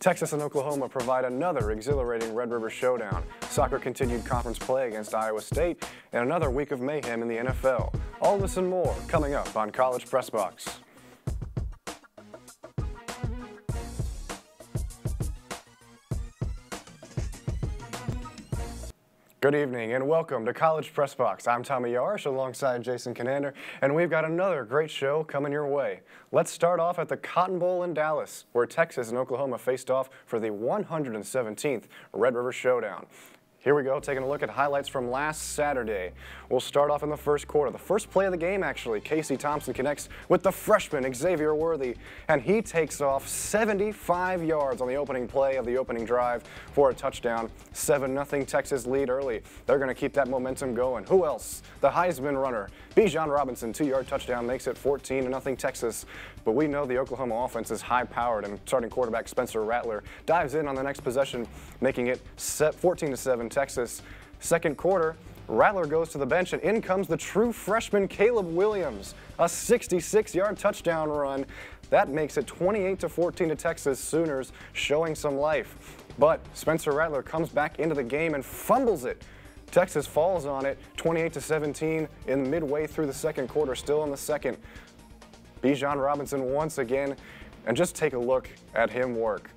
Texas and Oklahoma provide another exhilarating Red River showdown. Soccer continued conference play against Iowa State, and another week of mayhem in the NFL. All this and more coming up on College Press Box. Good evening and welcome to College Press Box. I'm Tommy Yarrish alongside Jason Kinander, and we've got another great show coming your way. Let's start off at the Cotton Bowl in Dallas, where Texas and Oklahoma faced off for the 117th Red River Showdown. Here we go, taking a look at highlights from last Saturday. We'll start off in the first quarter. The first play of the game, actually, Casey Thompson connects with the freshman Xavier Worthy, and he takes off 75 yards on the opening play of the opening drive for a touchdown. 7-0 Texas lead early. They're going to keep that momentum going. Who else? The Heisman runner, Bijan Robinson, two-yard touchdown, makes it 14-0 Texas. But we know the Oklahoma offense is high-powered, and starting quarterback Spencer Rattler dives in on the next possession, making it 14-7 Texas. Second quarter, Rattler goes to the bench, and in comes the true freshman Caleb Williams, a 66-yard touchdown run. That makes it 28 to 14 to Texas Sooners, showing some life. But Spencer Rattler comes back into the game and fumbles it. Texas falls on it, 28 to 17, in midway through the second quarter, still in the second. Bijan Robinson once again, and just take a look at him work.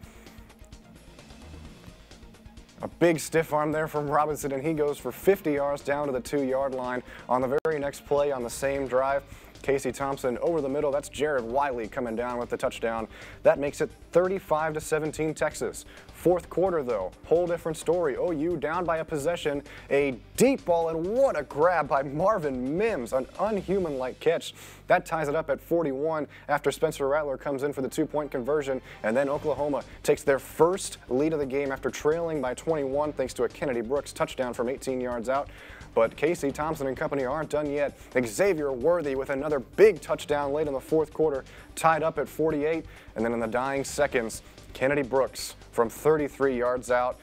A big stiff arm there from Robinson, and he goes for 50 yards down to the two-yard line on the very next play on the same drive. Casey Thompson over the middle. That's Jared Wiley coming down with the touchdown. That makes it 35 to 17 Texas. Fourth quarter, though, whole different story. OU down by a possession, a deep ball, and what a grab by Marvin Mims, an unhuman-like catch. That ties it up at 41 after Spencer Rattler comes in for the two-point conversion, and then Oklahoma takes their first lead of the game after trailing by 21 thanks to a Kennedy Brooks touchdown from 18 yards out. But Casey Thompson and company aren't done yet. Xavier Worthy with another big touchdown late in the fourth quarter, tied up at 48. And then in the dying seconds, Kennedy Brooks from 33 yards out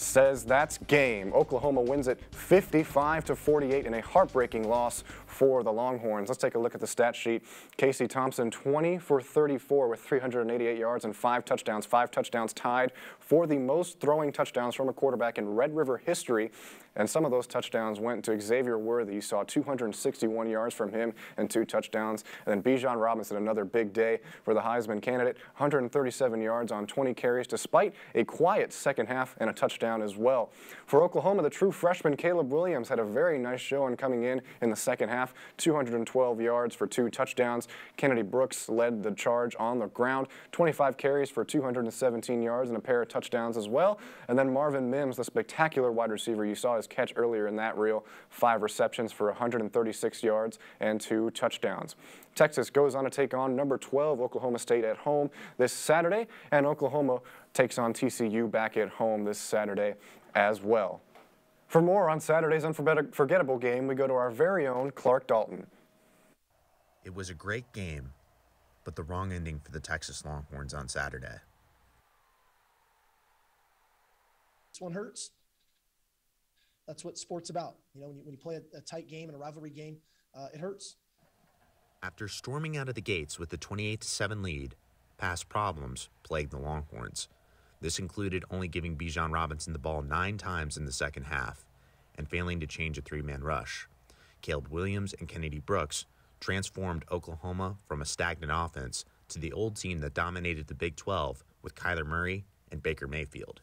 says that's game. Oklahoma wins it 55 to 48 in a heartbreaking loss for the Longhorns. Let's take a look at the stat sheet. Casey Thompson 20 for 34 with 388 yards and five touchdowns. Five touchdowns tied for the most throwing touchdowns from a quarterback in Red River history. And some of those touchdowns went to Xavier Worthy. You saw 261 yards from him and two touchdowns. And then Bijan Robinson, another big day for the Heisman candidate, 137 yards on 20 carries, despite a quiet second half and a touchdown as well. For Oklahoma, the true freshman Caleb Williams had a very nice showing coming in in the second half, 212 yards for two touchdowns. Kennedy Brooks led the charge on the ground, 25 carries for 217 yards and a pair of touchdowns as well. And then Marvin Mims, the spectacular wide receiver you saw his catch earlier in that reel, five receptions for 136 yards and two touchdowns. Texas goes on to take on number 12 Oklahoma State at home this Saturday, and Oklahoma takes on TCU back at home this Saturday as well. For more on Saturday's unforgettable game, we go to our very own Clark Dalton. It was a great game, but the wrong ending for the Texas Longhorns on Saturday. One hurts that's what sports about. You know, when you, when you play a, a tight game and a rivalry game, uh, it hurts. After storming out of the gates with the 28 7 lead, past problems plagued the Longhorns. This included only giving Bijan Robinson the ball nine times in the second half and failing to change a three man rush. Caleb Williams and Kennedy Brooks transformed Oklahoma from a stagnant offense to the old team that dominated the Big 12 with Kyler Murray and Baker Mayfield.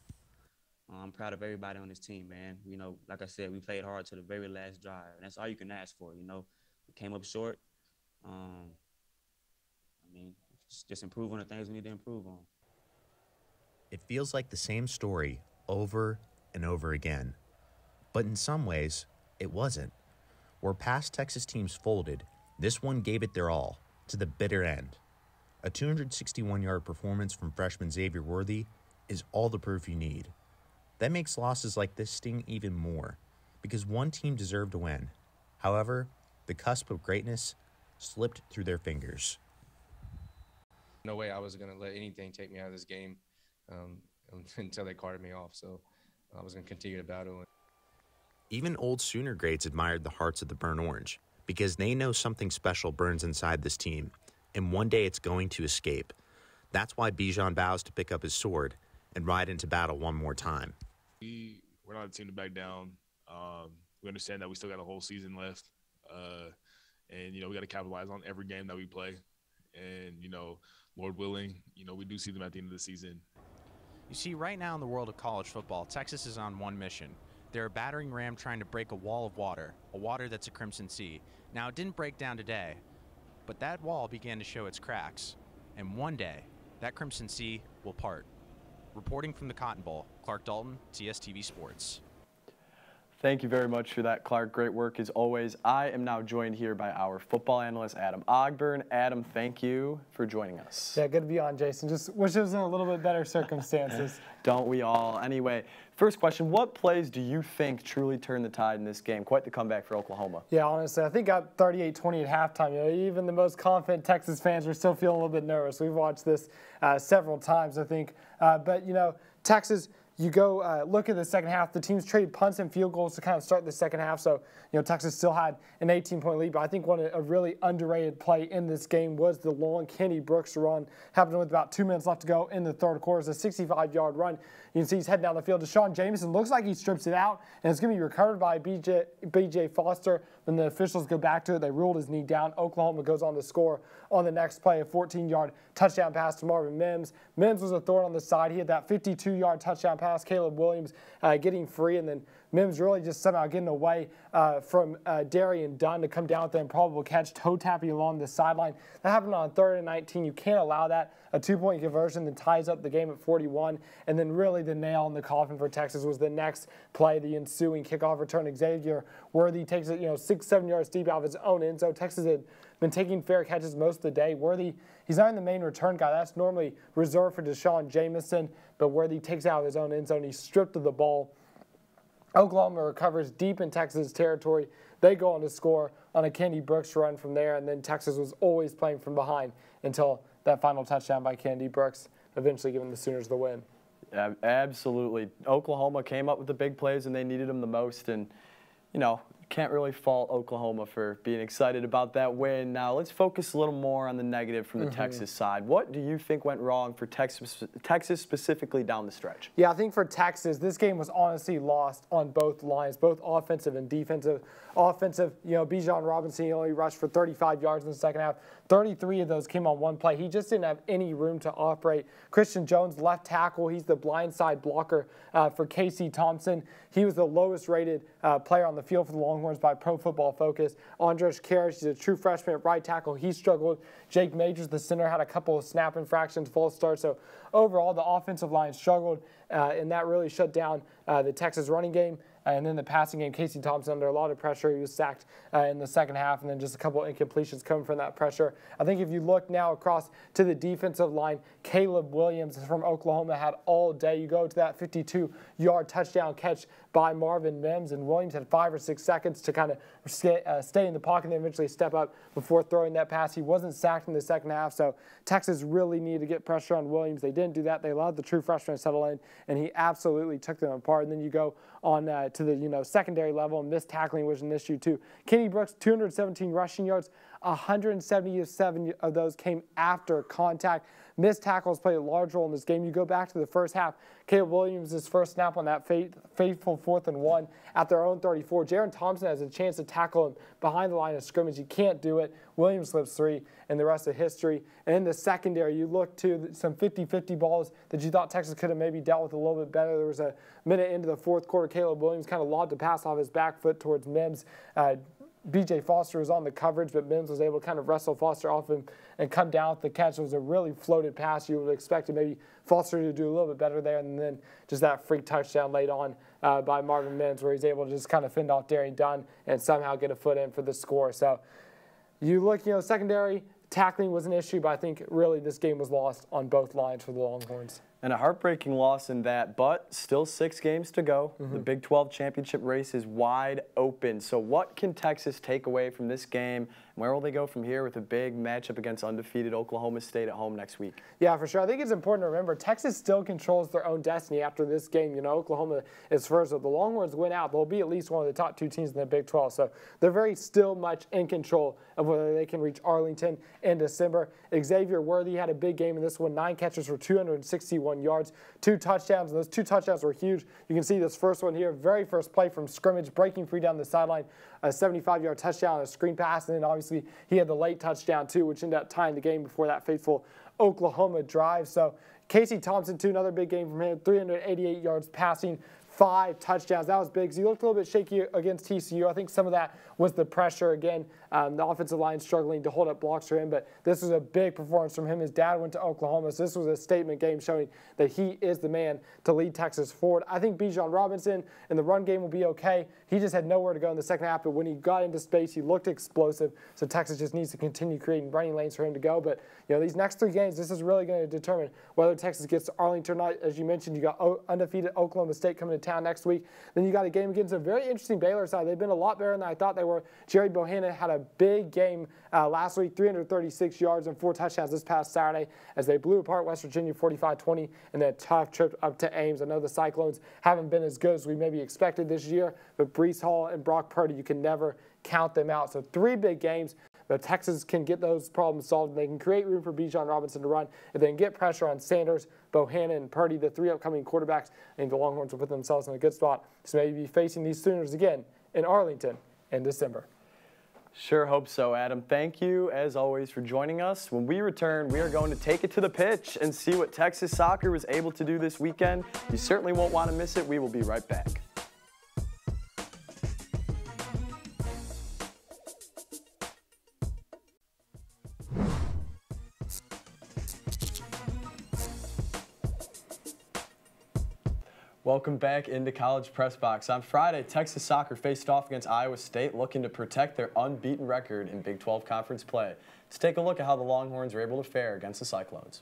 I'm proud of everybody on this team, man. You know, like I said, we played hard to the very last drive, and that's all you can ask for. You know, we came up short. Um, I mean, just improve on the things we need to improve on. It feels like the same story over and over again, but in some ways, it wasn't. Where past Texas teams folded, this one gave it their all to the bitter end. A 261 yard performance from freshman Xavier Worthy is all the proof you need. That makes losses like this sting even more because one team deserved to win. However, the cusp of greatness slipped through their fingers. No way I was going to let anything take me out of this game um, until they carted me off. So I was going to continue to battle. Even old Sooner greats admired the hearts of the Burnt Orange because they know something special burns inside this team, and one day it's going to escape. That's why Bijan vows to pick up his sword and ride into battle one more time. We, we're not a team to back down. Um, we understand that we still got a whole season left. Uh, and, you know, we got to capitalize on every game that we play. And, you know, Lord willing, you know, we do see them at the end of the season. You see, right now in the world of college football, Texas is on one mission. They're a battering ram trying to break a wall of water, a water that's a crimson sea. Now, it didn't break down today, but that wall began to show its cracks. And one day, that crimson sea will part. Reporting from the Cotton Bowl, Clark Dalton, TSTV Sports. Thank you very much for that, Clark. Great work as always. I am now joined here by our football analyst, Adam Ogburn. Adam, thank you for joining us. Yeah, good to be on, Jason. Just wish it was in a little bit better circumstances. Don't we all? Anyway, first question What plays do you think truly turned the tide in this game? Quite the comeback for Oklahoma. Yeah, honestly, I think at 38 20 at halftime, you know, even the most confident Texas fans were still feeling a little bit nervous. We've watched this uh, several times, I think. Uh, but, you know, Texas you go uh, look at the second half. The teams traded punts and field goals to kind of start the second half. So, you know, Texas still had an 18 point lead. But I think one a really underrated play in this game was the long Kenny Brooks run. Happened with about two minutes left to go in the third quarter. It's a 65 yard run. You can see he's heading down the field. D'Shawn Jamison looks like he strips it out, and it's going to be recovered by BJ, BJ Foster. When the officials go back to it, they ruled his knee down. Oklahoma goes on to score on the next play, a 14 yard touchdown pass to Marvin Mims. Mims was a thorn on the side. He had that 52 yard touchdown pass. Caleb Williams uh, getting free, and then Mims really just somehow getting away uh, from uh, Darian Dunn to come down with the improbable catch, toe tapping along the sideline. That happened on third and 19. You can't allow that. A two point conversion that ties up the game at 41. And then really the nail in the coffin for Texas was the next play, the ensuing kickoff return. Xavier Worthy takes it, you know, six, seven yards deep out of his own end. So Texas had been taking fair catches most of the day. Worthy, he's not in the main return guy. That's normally reserved for D'Shawn Jamison, but Worthy takes out of his own end zone. He's stripped of the ball. Oklahoma recovers deep in Texas territory. They go on to score on a Kenny Brooks run from there, and then Texas was always playing from behind until that final touchdown by Kenny Brooks, eventually giving the Sooners the win. Absolutely. Oklahoma came up with the big plays, and they needed them the most. And, you know, can't really fault Oklahoma for being excited about that win. Now let's focus a little more on the negative from the mm-hmm. Texas side. What do you think went wrong for Texas, Texas specifically down the stretch? Yeah, I think for Texas, this game was honestly lost on both lines, both offensive and defensive. Offensive, you know, Bijan Robinson only rushed for 35 yards in the second half. 33 of those came on one play. He just didn't have any room to operate. Christian Jones, left tackle, he's the blindside blocker uh, for Casey Thompson. He was the lowest rated uh, player on the field for the Longhorns by Pro Football Focus. Andrej Karic, he's a true freshman at right tackle. He struggled. Jake Majors, the center, had a couple of snap infractions, false starts. So overall, the offensive line struggled, uh, and that really shut down uh, the Texas running game. And then the passing game, Casey Thompson under a lot of pressure. He was sacked uh, in the second half, and then just a couple of incompletions coming from that pressure. I think if you look now across to the defensive line, Caleb Williams from Oklahoma had all day. You go to that 52 yard touchdown catch by Marvin Mims, and Williams had five or six seconds to kind of stay, uh, stay in the pocket and then eventually step up before throwing that pass. He wasn't sacked in the second half, so Texas really needed to get pressure on Williams. They didn't do that. They allowed the true freshman to settle in, and he absolutely took them apart. And then you go on uh, to the you know secondary level, and missed tackling was an issue too. Kenny Brooks, 217 rushing yards, 177 of those came after contact. Missed tackles played a large role in this game. You go back to the first half, Caleb Williams' first snap on that faithful fourth and one at their own 34. Jerrin Thompson has a chance to tackle him behind the line of scrimmage. He can't do it. Williams slips three, and the rest of history. And in the secondary, you look to some 50-50 balls that you thought Texas could have maybe dealt with a little bit better. There was a minute into the fourth quarter, Caleb Williams kind of lobbed a pass off his back foot towards Mims. Uh, BJ Foster was on the coverage, but Mims was able to kind of wrestle Foster off him and come down with the catch. It was a really floated pass. You would expect maybe Foster to do a little bit better there, and then just that freak touchdown late on uh, by Marvin Mims, where he's able to just kind of fend off Darian Dunn and somehow get a foot in for the score. So you look, you know, secondary tackling was an issue, but I think really this game was lost on both lines for the Longhorns. And a heartbreaking loss in that, but still six games to go. Mm -hmm. The Big 12 championship race is wide open. So, what can Texas take away from this game? Where will they go from here with a big matchup against undefeated Oklahoma State at home next week? Yeah, for sure. I think it's important to remember Texas still controls their own destiny after this game. You know, Oklahoma is first. If the Longhorns win out, they'll be at least one of the top two teams in the Big 12. So, they're very still much in control of whether they can reach Arlington in December. Xavier Worthy had a big game in this one, nine catches for 261 yards, two touchdowns, and those two touchdowns were huge. You can see this first one here, very first play from scrimmage, breaking free down the sideline, a 75-yard touchdown, a screen pass, and then obviously he had the late touchdown too, which ended up tying the game before that fateful Oklahoma drive. So Casey Thompson, too, another big game from him, 388 yards passing, five touchdowns. That was big. So he looked a little bit shaky against TCU. I think some of that was the pressure again. Um, the offensive line struggling to hold up blocks for him, but this was a big performance from him. His dad went to Oklahoma, so this was a statement game showing that he is the man to lead Texas forward. I think Bijan Robinson in the run game will be okay. He just had nowhere to go in the second half, but when he got into space, he looked explosive. So Texas just needs to continue creating running lanes for him to go. But you know, these next three games, this is really going to determine whether Texas gets to Arlington or not. As you mentioned, you got undefeated Oklahoma State coming to town next week. Then you got a game against a very interesting Baylor side. They've been a lot better than I thought they were. Gerry Bohanon had a big game uh, last week, 336 yards and four touchdowns this past Saturday as they blew apart West Virginia 45-20 and a tough trip up to Ames. I know the Cyclones haven't been as good as we maybe expected this year, but Breece Hall and Brock Purdy, you can never count them out. So three big games. The Texas can get those problems solved. and They can create room for Bijan Robinson to run, and then get pressure on Sanders, Bohanon, and Purdy, the three upcoming quarterbacks. I think the Longhorns will put themselves in a good spot to maybe be facing these Sooners again in Arlington in December. Sure hope so, Adam. Thank you, as always, for joining us. When we return, we are going to take it to the pitch and see what Texas soccer was able to do this weekend. You certainly won't want to miss it. We will be right back. Welcome back into College Press Box. On Friday, Texas soccer faced off against Iowa State, looking to protect their unbeaten record in Big 12 conference play. Let's take a look at how the Longhorns were able to fare against the Cyclones.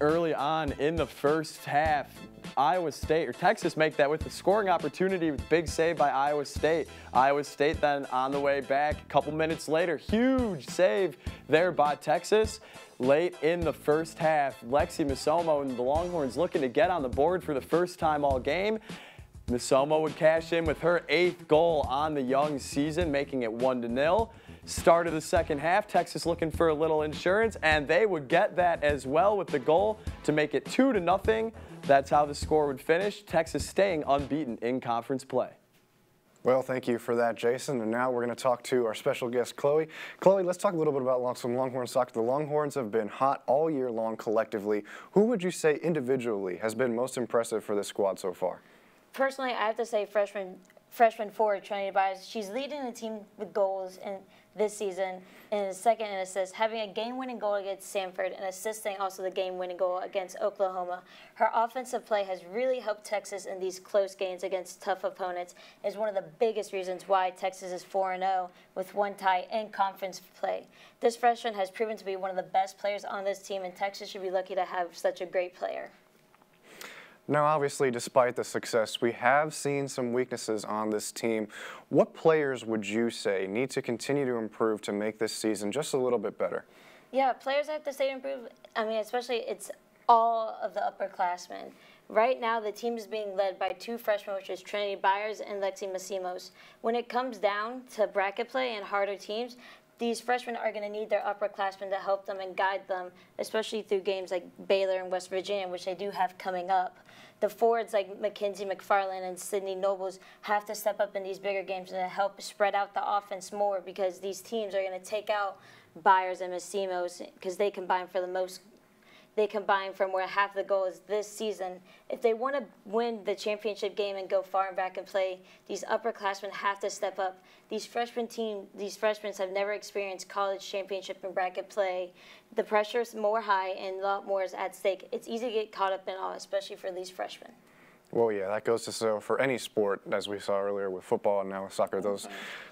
Early on in the first half, Iowa State, or Texas make that with the scoring opportunity with big save by Iowa State. Iowa State then on the way back a couple minutes later, huge save there by Texas. Late in the first half, Lexi Missimo and the Longhorns looking to get on the board for the first time all game. Misomo would cash in with her eighth goal on the young season, making it 1 to 0. Start of the second half, Texas looking for a little insurance, and they would get that as well with the goal to make it 2 to nothing. That's how the score would finish. Texas staying unbeaten in conference play. Well, thank you for that, Jason. And now we're going to talk to our special guest, Chloe. Chloe, let's talk a little bit about some Longhorn soccer. The Longhorns have been hot all year long collectively. Who would you say individually has been most impressive for this squad so far? Personally, I have to say freshman freshman forward Trinity Byers. She's leading the team with goals and this season in second in assists, having a game-winning goal against Samford and assisting also the game-winning goal against Oklahoma. Her offensive play has really helped Texas in these close games against tough opponents. Is one of the biggest reasons why Texas is 4-0 with one tie in conference play. This freshman has proven to be one of the best players on this team, and Texas should be lucky to have such a great player. Now, obviously, despite the success, we have seen some weaknesses on this team. What players would you say need to continue to improve to make this season just a little bit better? Yeah, players have to stay improve. I mean, especially it's all of the upperclassmen. Right now, the team is being led by two freshmen, which is Trinity Byers and Lexi Massimos. When it comes down to bracket play and harder teams, these freshmen are going to need their upperclassmen to help them and guide them, especially through games like Baylor and West Virginia, which they do have coming up. The forwards like Mackenzie McFarland and Sydney Nobles have to step up in these bigger games and help spread out the offense more because these teams are going to take out Byers and Massimos because they combine for the most they combine from where half the goal is this season. If they want to win the championship game and go far and back and play, these upperclassmen have to step up. These freshman team, these freshmen have never experienced college championship and bracket play. The pressure is more high and a lot more is at stake. It's easy to get caught up in all, especially for these freshmen. Well, yeah, that goes to show for any sport, as we saw earlier with football and now with soccer, those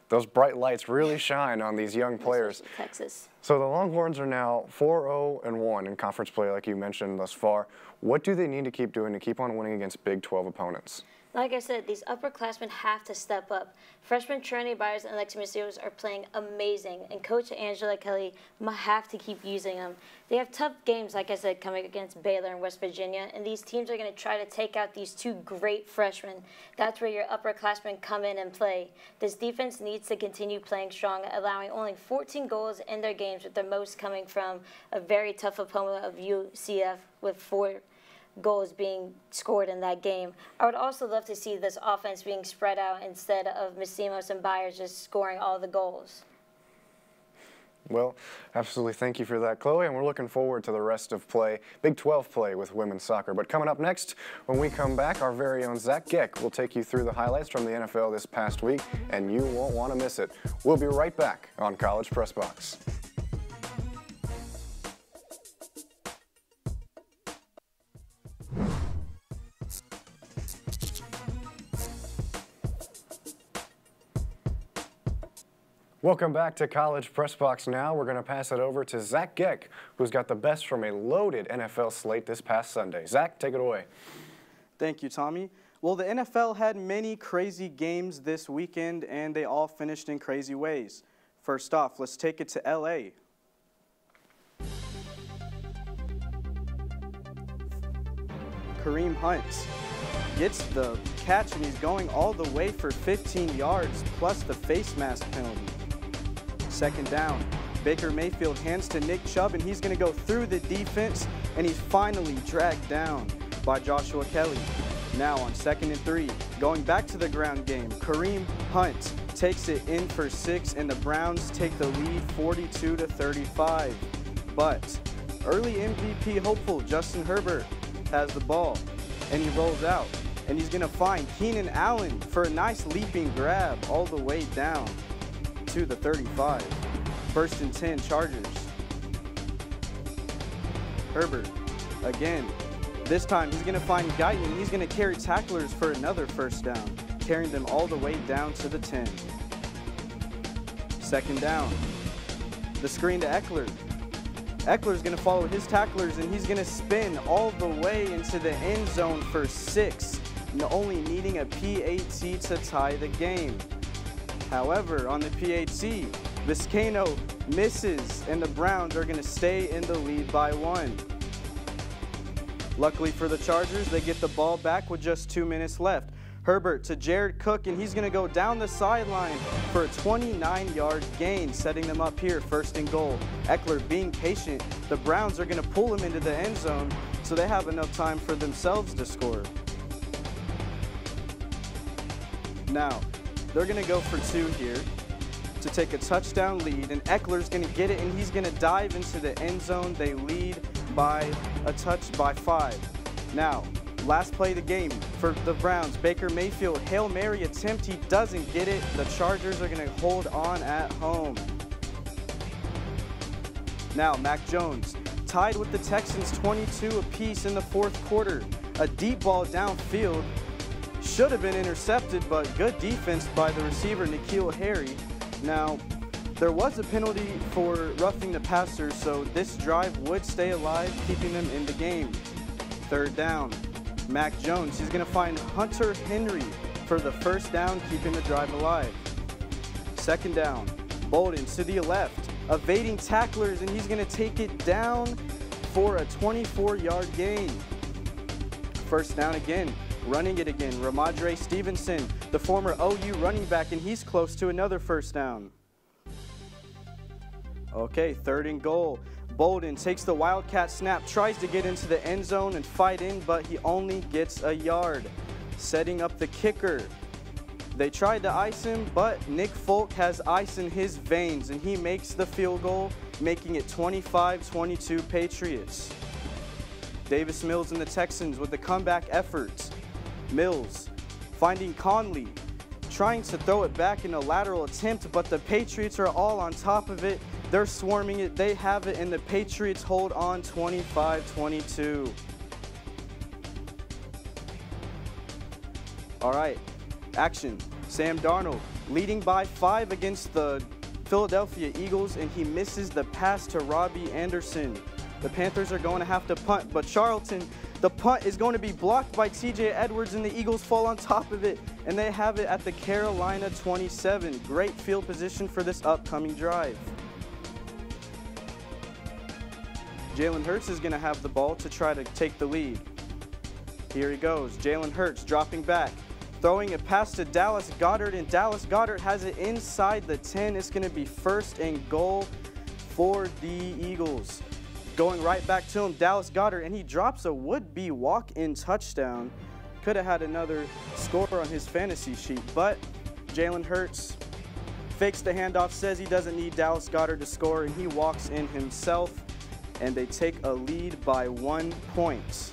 those bright lights really shine on these young players. Texas. So the Longhorns are now 4-0 and 1 in conference play, like you mentioned thus far. What do they need to keep doing to keep on winning against Big 12 opponents? Like I said, these upperclassmen have to step up. Freshman Trinity Byers and Lexi Maceros are playing amazing, and Coach Angela Kelly might have to keep using them. They have tough games, like I said, coming against Baylor and West Virginia, and these teams are going to try to take out these two great freshmen. That's where your upperclassmen come in and play. This defense needs to continue playing strong, allowing only 14 goals in their games, with the most coming from a very tough opponent of UCF with four goals being scored in that game. I would also love to see this offense being spread out instead of Massimos and Byers just scoring all the goals. Well, absolutely. Thank you for that, Chloe. And we're looking forward to the rest of play, Big 12 play with women's soccer. But coming up next, when we come back, our very own Zach Gueck will take you through the highlights from the NFL this past week, and you won't want to miss it. We'll be right back on College Press Box. Welcome back to College Press Box now. We're going to pass it over to Zach Gueck, who's got the best from a loaded NFL slate this past Sunday. Zach, take it away. Thank you, Tommy. Well, the NFL had many crazy games this weekend, and they all finished in crazy ways. First off, let's take it to L.A. Kareem Hunt gets the catch, and he's going all the way for 15 yards, plus the face mask penalty. Second down. Baker Mayfield hands to Nick Chubb, and he's going to go through the defense, and he's finally dragged down by Joshua Kelley. Now on second and three, going back to the ground game, Kareem Hunt takes it in for six, and the Browns take the lead 42 to 35. But early MVP hopeful Justin Herbert has the ball, and he rolls out, and he's going to find Keenan Allen for a nice leaping grab all the way down to the 35. First and 10 Chargers. Herbert again. This time he's going to find Guyton he's going to carry tacklers for another first down, carrying them all the way down to the 10. Second down. The screen to Ekeler. Ekeler's going to follow his tacklers and he's going to spin all the way into the end zone for six, only needing a PAT to tie the game. However, on the PHC, Vizcaino misses, and the Browns are going to stay in the lead by one. Luckily for the Chargers, they get the ball back with just two minutes left. Herbert to Jared Cook, and he's going to go down the sideline for a 29-yard gain, setting them up here, first and goal. Ekeler being patient. The Browns are going to pull him into the end zone, so they have enough time for themselves to score. Now, they're going to go for two here to take a touchdown lead, and Ekeler's going to get it, and he's going to dive into the end zone. They lead by a touch by five. Now, last play of the game for the Browns. Baker Mayfield, Hail Mary attempt. He doesn't get it. The Chargers are going to hold on at home. Now, Mac Jones tied with the Texans 22 apiece in the fourth quarter. A deep ball downfield should have been intercepted, but good defense by the receiver, N'Keal Harry. Now, there was a penalty for roughing the passer, so this drive would stay alive, keeping them in the game. Third down, Mac Jones. He's going to find Hunter Henry for the first down, keeping the drive alive. Second down, Bolden to the left, evading tacklers, and he's going to take it down for a 24-yard gain. First down again, running it again. Rhamondre Stevenson, the former OU running back, and he's close to another first down. Okay, third and goal. Bolden takes the Wildcat snap, tries to get into the end zone and fight in, but he only gets a yard. Setting up the kicker. They tried to ice him, but Nick Folk has ice in his veins, and he makes the field goal, making it 25-22 Patriots. Davis Mills and the Texans with the comeback efforts. Mills finding Conley, trying to throw it back in a lateral attempt, but the Patriots are all on top of it. They're swarming it, they have it, and the Patriots hold on 25-22. All right, action. Sam Darnold leading by five against the Philadelphia Eagles, and he misses the pass to Robbie Anderson. The Panthers are going to have to punt, but Charlton, the punt is going to be blocked by TJ Edwards, and the Eagles fall on top of it, and they have it at the Carolina 27. Great field position for this upcoming drive. Jalen Hurts is going to have the ball to try to take the lead. Here he goes. Jalen Hurts dropping back, throwing a pass to Dallas Goedert, and Dallas Goedert has it inside the 10. It's going to be first and goal for the Eagles. Going right back to him, Dallas Goedert, and he drops a would-be walk-in touchdown. Could have had another score on his fantasy sheet, but Jalen Hurts fakes the handoff, says he doesn't need Dallas Goedert to score, and he walks in himself, and they take a lead by one point.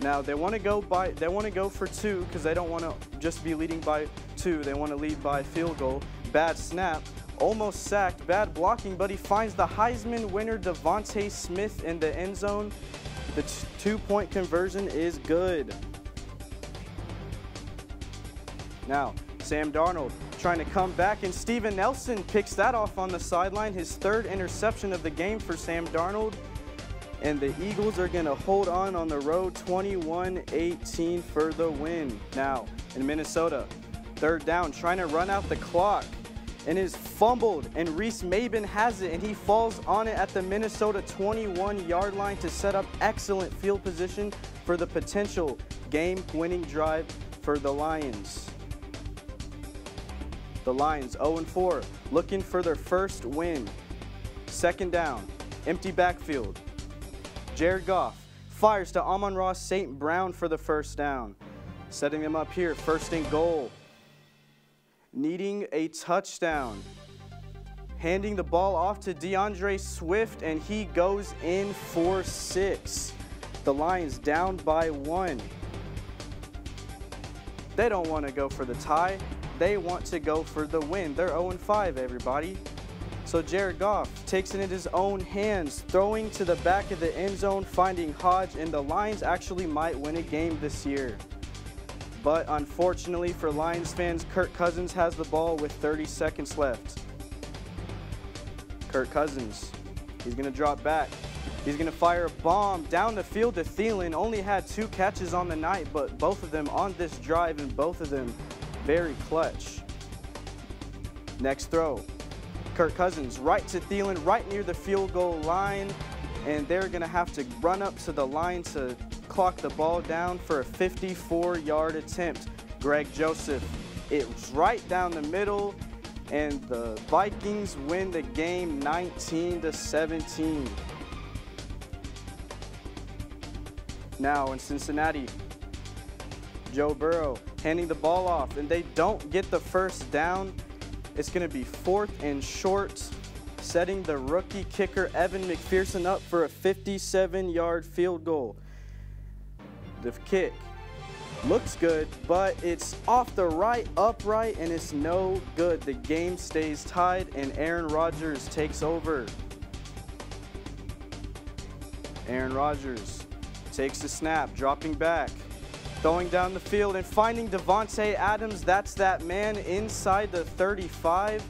Now they want to go by they want to go for two because they don't want to just be leading by two. They want to lead by field goal. Bad snap, almost sacked, bad blocking, but he finds the Heisman winner DeVonta Smith in the end zone. The two-point conversion is good. Now, Sam Darnold trying to come back, and Steven Nelson picks that off on the sideline. His third interception of the game for Sam Darnold and the Eagles are going to hold on on the road 21-18 for the win. Now, in Minnesota, third down, trying to run out the clock and is fumbled and Reese Maben has it and he falls on it at the Minnesota 21 yard line to set up excellent field position for the potential game winning drive for the Lions. The Lions 0-4 looking for their first win. Second down, empty backfield. Jared Goff fires to Amon-Ra St. Brown for the first down. Setting them up here, first and goal. Needing a touchdown. Handing the ball off to D'Andre Swift, and he goes in for six. The Lions down by one. They don't want to go for the tie. They want to go for the win. They're 0-5, everybody. So Jared Goff takes it in his own hands, throwing to the back of the end zone, finding Hodge, and the Lions actually might win a game this year. But unfortunately for Lions fans, Kirk Cousins has the ball with 30 seconds left. Kirk Cousins, he's going to drop back. He's going to fire a bomb down the field to Thielen. Only had two catches on the night, but both of them on this drive and both of them very clutch. Next throw, Kirk Cousins right to Thielen, right near the field goal line, and they're going to have to run up to the line to clock the ball down for a 54-yard attempt. Greg Joseph, It was right down the middle, and the Vikings win the game 19 to 17. Now in Cincinnati, Joe Burrow handing the ball off, and they don't get the first down. It's going to be fourth and short, setting the rookie kicker Evan McPherson up for a 57-yard field goal. The kick looks good, but it's off the right upright and it's no good. The game stays tied and Aaron Rodgers takes over. Aaron Rodgers takes the snap, dropping back. Throwing down the field and finding Davante Adams. That's that man inside the 35.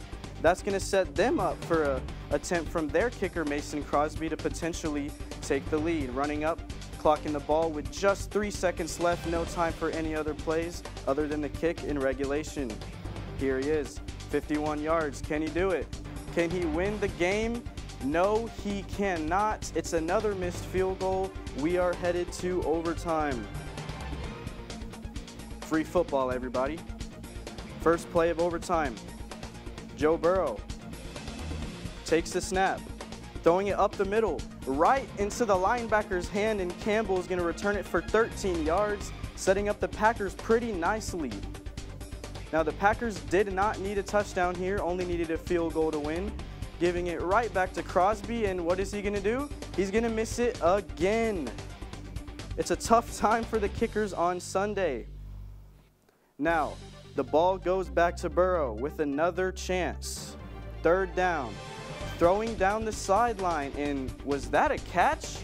That's going to set them up for a attempt from their kicker, Mason Crosby, to potentially take the lead. Running up, clocking the ball with just three seconds left. No time for any other plays other than the kick in regulation. Here he is, 51 yards. Can he do it? Can he win the game? No, he cannot. It's another missed field goal. We are headed to overtime. Free football, everybody. First play of overtime. Joe Burrow takes the snap, throwing it up the middle, right into the linebacker's hand, and Campbell is going to return it for 13 yards, setting up the Packers pretty nicely. Now, the Packers did not need a touchdown here, only needed a field goal to win, giving it right back to Crosby, and what is he going to do? He's going to miss it again. It's a tough time for the kickers on Sunday. Now, the ball goes back to Burrow with another chance. Third down. Throwing down the sideline, and was that a catch?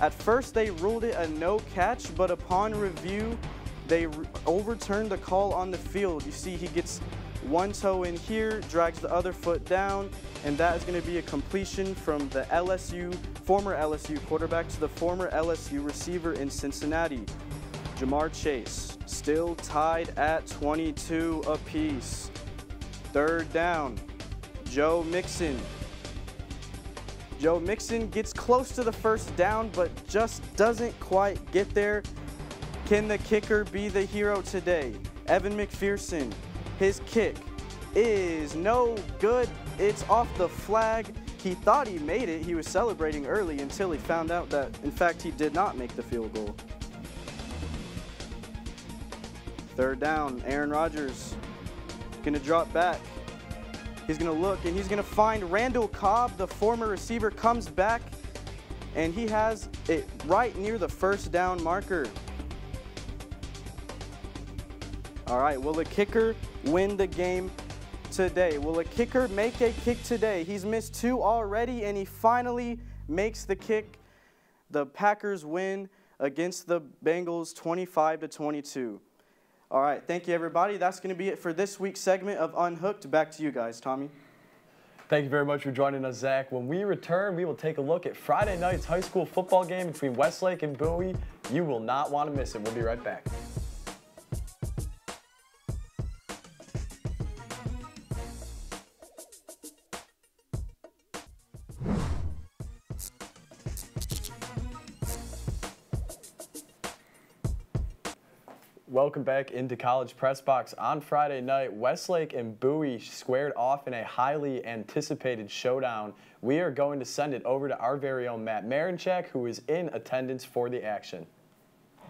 At first, they ruled it a no catch, but upon review, they overturned the call on the field. You see, he gets one toe in here, drags the other foot down, and that is going to be a completion from the LSU, former LSU quarterback to the former LSU receiver in Cincinnati. Ja'Marr Chase, still tied at 22 apiece. Third down, Joe Mixon. Joe Mixon gets close to the first down, but just doesn't quite get there. Can the kicker be the hero today? Evan McPherson, his kick is no good. It's off the flag. He thought he made it. He was celebrating early until he found out that, in fact, he did not make the field goal. Third down, Aaron Rodgers gonna drop back. He's gonna look and he's gonna find Randall Cobb, the former receiver, comes back and he has it right near the first down marker. All right, will the kicker win the game today? Will a kicker make a kick today? He's missed two already and he finally makes the kick. The Packers win against the Bengals 25 to 22. All right, thank you, everybody. That's going to be it for this week's segment of Unhooked. Back to you guys, Tommy. Thank you very much for joining us, Zach. When we return, we will take a look at Friday night's high school football game between Westlake and Bowie. You will not want to miss it. We'll be right back. Welcome back into College Press Box. On Friday night, Westlake and Bowie squared off in a highly anticipated showdown. We are going to send it over to our very own Matt Marinchak, who is in attendance for the action.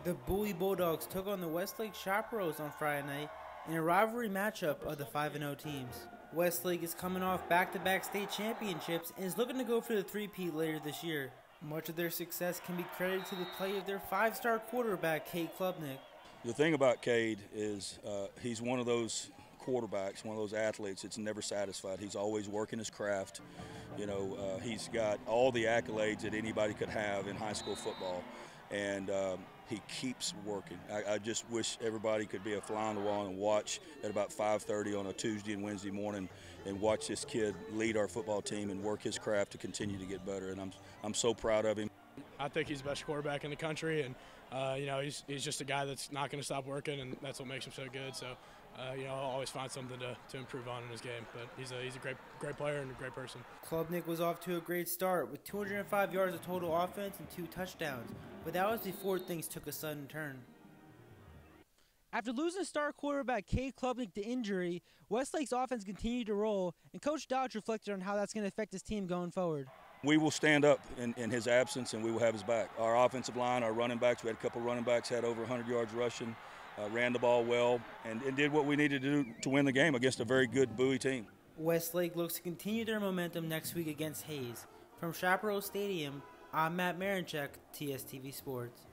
The Bowie Bulldogs took on the Westlake Chaparrals on Friday night in a rivalry matchup of the 5-0 teams. Westlake is coming off back-to-back state championships and is looking to go for the three-peat later this year. Much of their success can be credited to the play of their five-star quarterback, Cade Klubnik. The thing about Cade is uh, he's one of those quarterbacks, one of those athletes that's never satisfied. He's always working his craft. You know, uh, he's got all the accolades that anybody could have in high school football, and um, he keeps working. I, I, just wish everybody could be a fly on the wall and watch at about 5:30 on a Tuesday and Wednesday morning, and watch this kid lead our football team and work his craft to continue to get better. And I'm I'm so proud of him. I think he's the best quarterback in the country, and uh, you know, he's, he's just a guy that's not going to stop working, and that's what makes him so good. So, uh, you know, I'll always find something to, to improve on in his game. But he's a, he's a great great player and a great person. Klubnik was off to a great start with 205 yards of total offense and two touchdowns, but that was before things took a sudden turn. After losing star quarterback Cade Klubnik to injury, Westlake's offense continued to roll, and Coach Dodge reflected on how that's going to affect his team going forward we will stand up in, in, his absence and we will have his back. Our offensive line, our running backs, we had a couple running backs had over 100 yards rushing, uh, ran the ball well, and, and, did what we needed to do to win the game against a very good Bowie team. Westlake looks to continue their momentum next week against Hays. From Chaparral Stadium, I'm Matt Marinchak, TSTV Sports.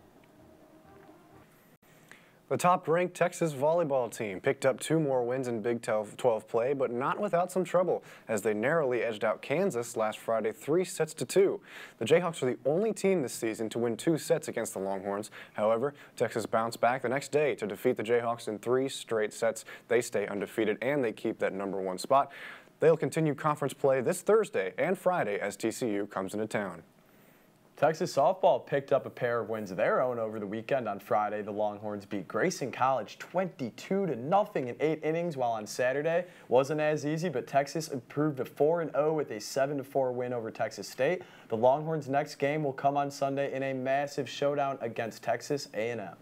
The top-ranked Texas volleyball team picked up two more wins in Big 12 play, but not without some trouble, as they narrowly edged out Kansas last Friday three sets to two. The Jayhawks are the only team this season to win two sets against the Longhorns. However, Texas bounced back the next day to defeat the Jayhawks in three straight sets. They stay undefeated and they keep that number one spot. They'll continue conference play this Thursday and Friday as TCU comes into town. Texas softball picked up a pair of wins of their own over the weekend. On Friday, the Longhorns beat Grayson College 22 to nothing in eight innings, while on Saturday wasn't as easy, but Texas improved to 4-0 with a 7-4 win over Texas State. The Longhorns' next game will come on Sunday in a massive showdown against Texas A&M.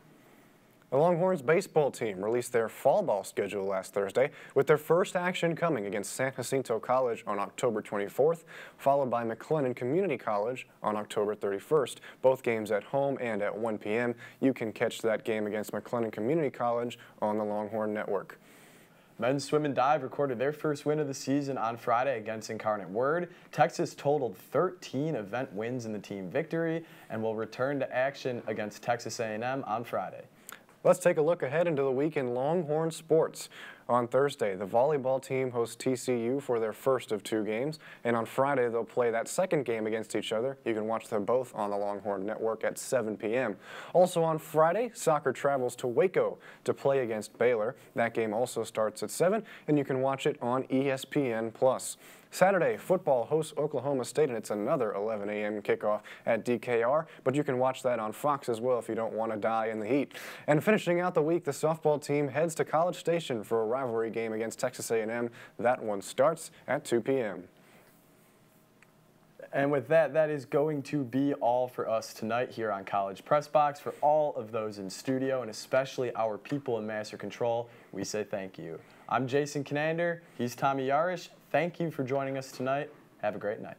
The Longhorns baseball team released their fall ball schedule last Thursday, with their first action coming against San Jacinto College on October 24th, followed by McLennan Community College on October 31st. Both games at home and at 1 p.m. You can catch that game against McLennan Community College on the Longhorn Network. Men's swim and dive recorded their first win of the season on Friday against Incarnate Word. Texas totaled 13 event wins in the team victory and will return to action against Texas A&M on Friday. Let's take a look ahead into the week in Longhorn sports. On Thursday, the volleyball team hosts TCU for their first of two games, and on Friday they'll play that second game against each other. You can watch them both on the Longhorn Network at 7 p.m. Also on Friday, soccer travels to Waco to play against Baylor. That game also starts at 7, and you can watch it on ESPN+. Plus. Saturday, football hosts Oklahoma State, and it's another 11 a.m. kickoff at DKR, but you can watch that on Fox as well if you don't want to die in the heat. And finishing out the week, the softball team heads to College Station for a rivalry game against Texas A&M. That one starts at 2 p.m. And with that, that is going to be all for us tonight here on College Press Box. For all of those in studio and especially our people in Master Control, we say thank you. I'm Jason Kinander. He's Tommy Yarrish. Thank you for joining us tonight. Have a great night.